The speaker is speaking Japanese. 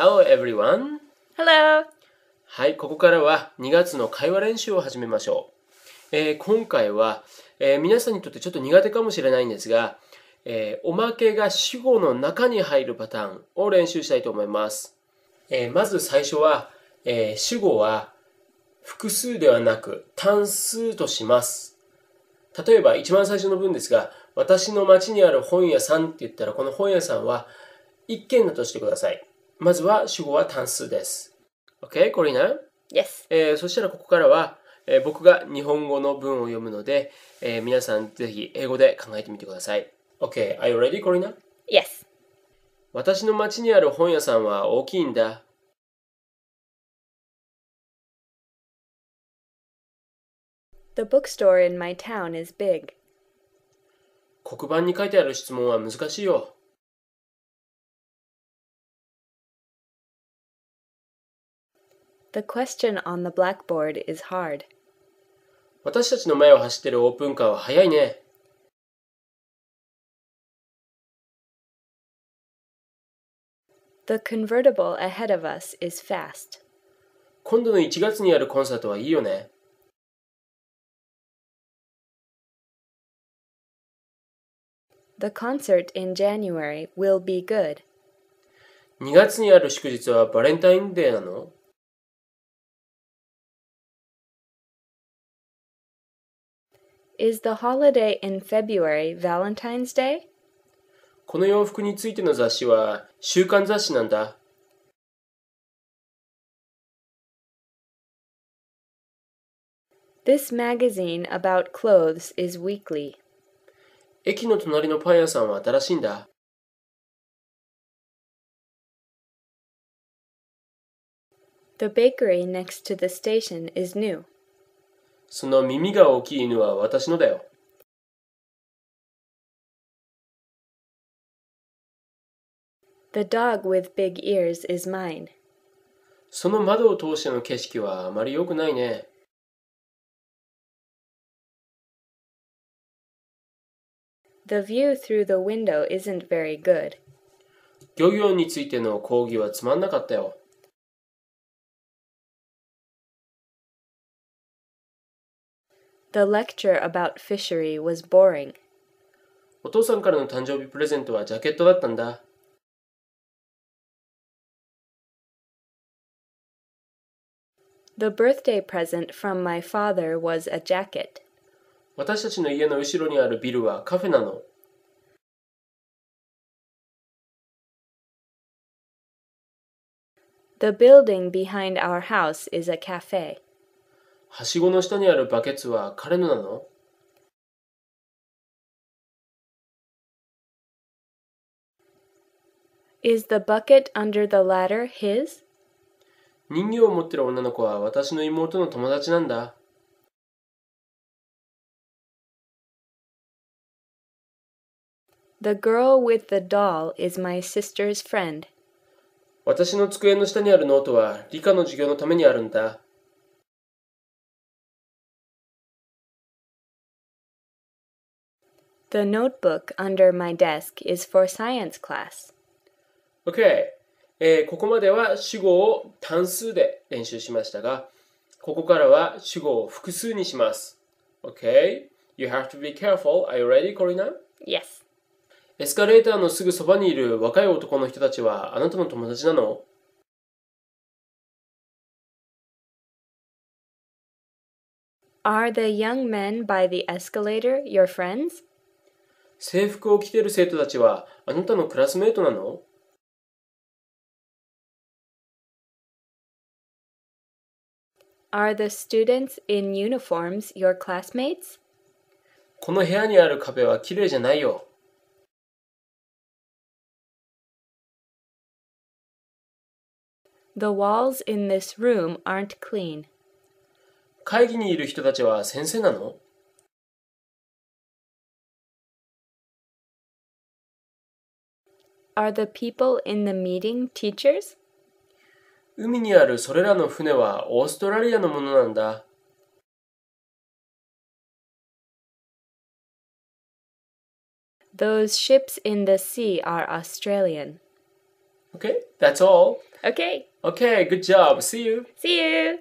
Hello everyone! Hello! はい、ここからは2月の会話練習を始めましょう。えー今回は、えー皆さんにとってちょっと苦手かもしれないんですが、えーおまけが主語の中に入るパターンを練習したいと思います。えーまず最初は、えー主語は複数ではなく単数とします。例えば一番最初の文ですが、私の町にある本屋さんって言ったら、この本屋さんは一軒だとしてください。まずは主語は単数です。OK? コリーナ？Yes. えーそしたらここからは、えー僕が日本語の文を読むので、えー皆さんぜひ英語で考えてみてください。OK, are you ready, コリーナ Yes. 私の町にある本屋さんは大きいんだ。The bookstore in my town is big. 黒板に書いてある質問は難しいよ。The question on the blackboard is hard. 私たちの前を走ってるオープンカーは速いね。 The convertible ahead of us is fast. 今度の1月にあるコンサートはいいよね。 The concert in January will be good. 2月にある祝日はバレンタインデーなの Is the holiday in February Valentine's Day? この洋服についての雑誌は週刊雑誌なんだ。 This magazine about clothes is weekly. 駅の隣のパン屋さんは新しいんだ。 The bakery next to the station is new. その耳が大きい犬は私のだよ。The dog with big ears is mine. その窓を通しての景色はあまり良くないね。The view through the window isn't very good. 漁業についての講義はつまんなかったよ。The lecture about fishery was boring. お父さんからの誕生日プレゼントはジャケットだったんだ。 The birthday present from my father was a jacket. 私たちの家の後ろにあるビルはカフェなの。 The building behind our house is a cafe. はしごの下にあるバケツは彼のなの Is the bucket under the ladder his? 人形を持ってる女の子は私の妹の友達なんだ。The girl with the doll is my sister's friend. 私の机の下にあるノートは理科の授業のためにあるんだ。The notebook under my desk is for science class. OK、えーここまでは主語を単数で練習しましたが、ここからは主語を複数にします。OK? You have to be careful. Are you ready, Corina? Yes. エスカレーターのすぐそばにいる若い男の人たちはあなたの友達なの Are the young men by the escalator your friends? 制服を着ている生徒たちはあなたのクラスメートなの?この部屋にある壁は綺麗じゃないよ。The walls in this room aren't clean. 会議にいる人たちは先生なの Are the people in the meeting teachers? 海にあるそれらの船はオーストラリアのものなんだ。 Those ships in the sea are Australian. Okay, that's all. Okay, Okay, good job. See you. see you!